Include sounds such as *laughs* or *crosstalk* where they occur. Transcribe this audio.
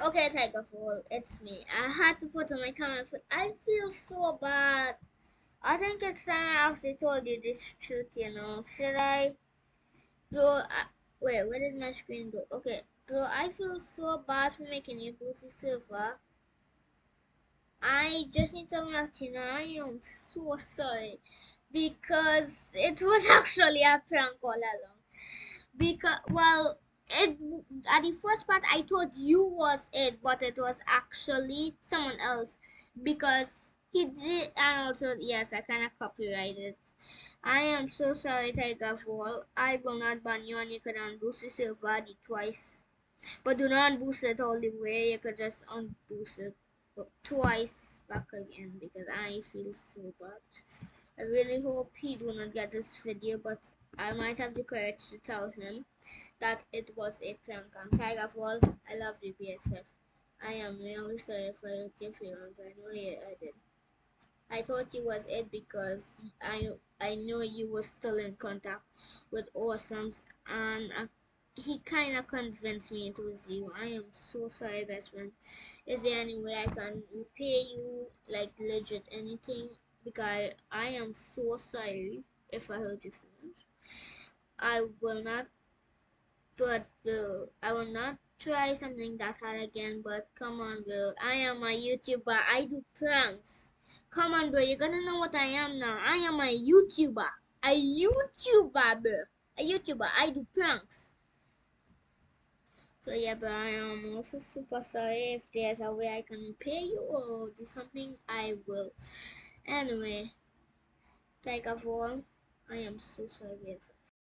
Okay, Tigervol, it's me. I had to put on my camera. I feel so bad. I think it's time I actually told you this truth, you know. Should I? Bro, I, wait, where did my screen go? Okay, bro, I feel so bad for making you Boosie Silver. I just need to let you know I am so sorry because it was *laughs* actually a prank all along. Because, well, it at uh, the first part I thought you was it, but it was actually someone else because he did, and also yes, I kind of copyrighted. I am so sorry, Tigervol. I will not ban you, and you can unboost the silver twice. But do not unboost it all the way. You could just unboost it twice back again because I feel so bad. I really hope he do not get this video, but I might have the courage to tell him that it was a prank on Tigervol. I love you, BFF. I am really sorry for your feelings. I know you, I did. I thought you was it because I I know you were still in contact with Awesomes and uh, he kind of convinced me it was you. I am so sorry, best friend. Is there any way I can repay you, like legit anything? Because I am so sorry if I hurt your feelings. I will not, but Bill, I will not try something that hard again. But come on, bro. I am a YouTuber. I do pranks. Come on, bro. You're gonna know what I am now. I am a YouTuber. A YouTuber, bro. A YouTuber. I do pranks. So yeah, but I am also super sorry. If there's a way I can pay you or do something, I will. Anyway, Tigervol. I am so sorry.